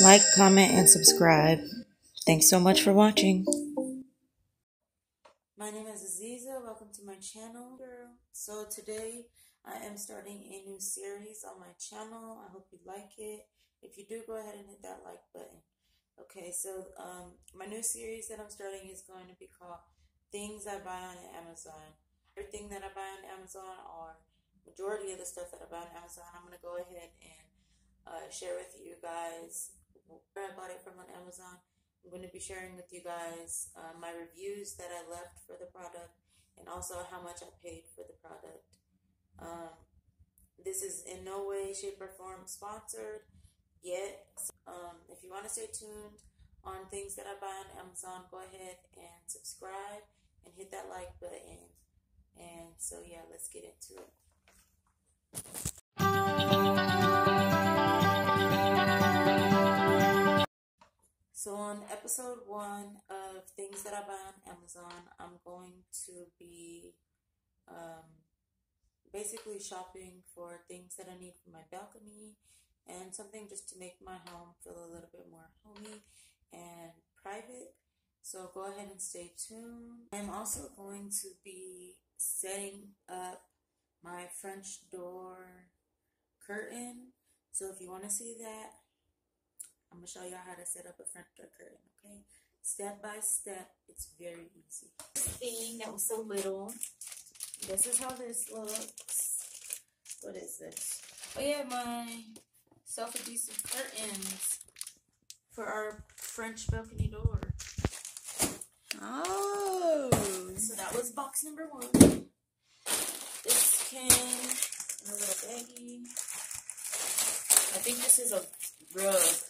like, comment, and subscribe. Thanks so much for watching. My name is Aziza. Welcome to my channel. Girl. So today I am starting a new series on my channel. I hope you like it. If you do, go ahead and hit that like button. Okay, so um, my new series that I'm starting is going to be called Things I Buy on Amazon. Everything that I buy on Amazon or majority of the stuff that I buy on Amazon, I'm going to go ahead and uh, share with you guys where I bought it from on Amazon. I'm going to be sharing with you guys uh, my reviews that I left for the product and also how much I paid for the product. Um, this is in no way, shape, or form sponsored yet. Um, if you want to stay tuned on things that I buy on Amazon, go ahead and subscribe and hit that like button. And so, yeah, let's get into it. So, on episode one of Things That I Buy on Amazon, I'm going to be um, basically shopping for things that I need for my balcony and something just to make my home feel a little bit more homey and private. So, go ahead and stay tuned. I'm also going to be setting up my French door curtain. So, if you want to see that, I'm gonna show y'all how to set up a front door curtain, okay? Step by step, it's very easy. Thing that was so little. This is how this looks. What is this? Oh yeah, my self-adhesive curtains for our French balcony door. Oh. So that was box number one. This came in a little baggie. I think this is a rug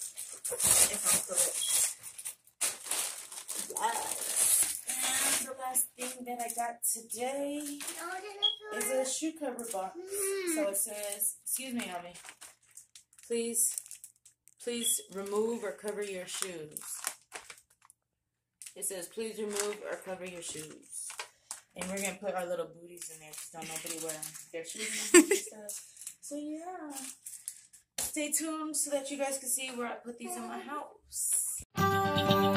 if correct. Yes. And the last thing that I got today is a shoe cover box. Hmm. So it says, excuse me, Ami. Please, please remove or cover your shoes. It says, please remove or cover your shoes. And we're going to put our little booties in there because don't nobody wear their shoes and stuff. So yeah stay tuned so that you guys can see where I put these in my house.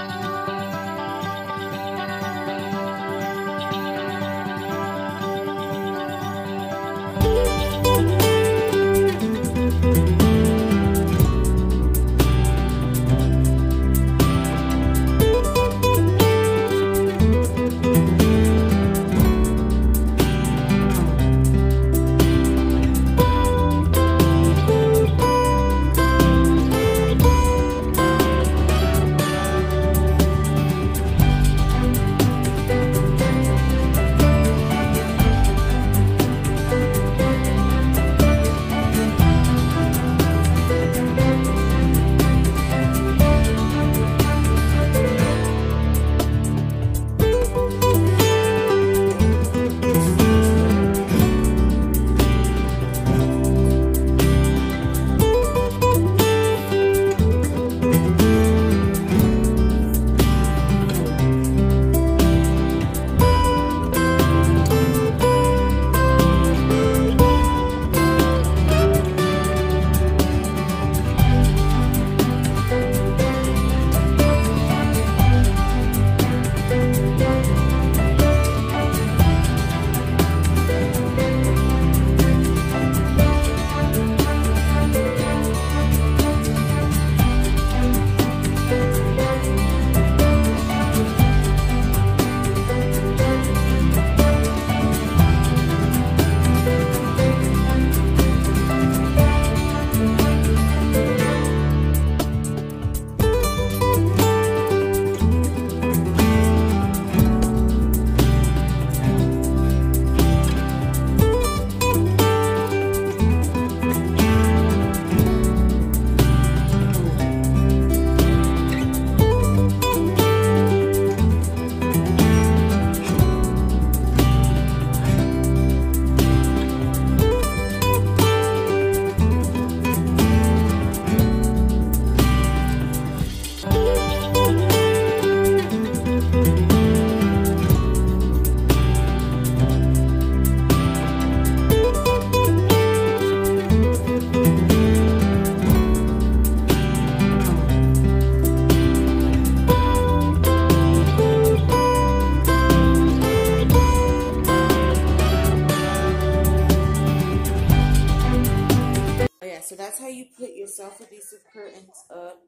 Self-adhesive curtains up.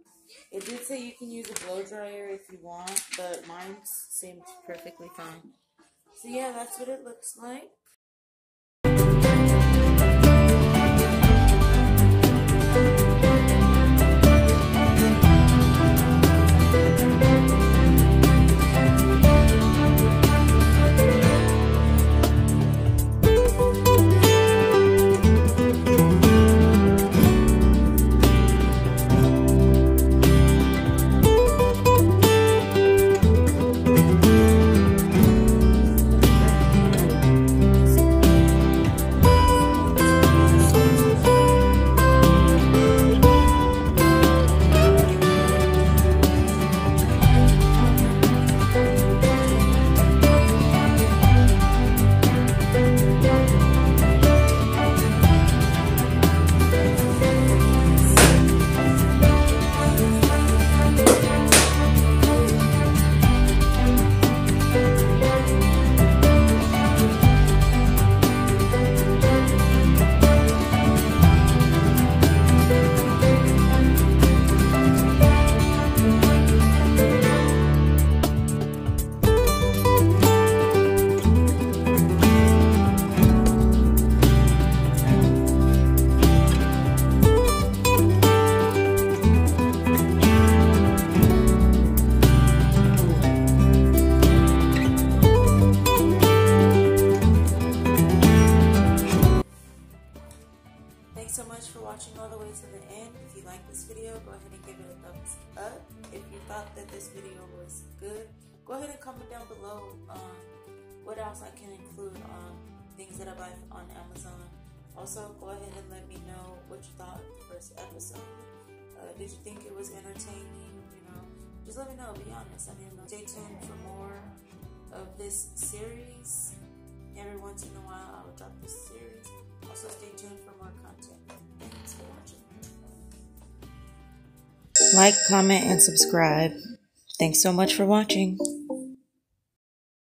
It did say you can use a blow dryer if you want, but mine seemed perfectly fine. So yeah, that's what it looks like. Watching all the way to the end. If you like this video, go ahead and give it a thumbs up. If you thought that this video was good, go ahead and comment down below um, what else I can include on things that I buy on Amazon. Also, go ahead and let me know what you thought of the first episode. Uh, did you think it was entertaining? You know, just let me know. Be honest. I mean, stay tuned for more of this series. Every once in a while, I will drop this series. Also, stay tuned for more content. Like, comment, and subscribe. Thanks so much for watching.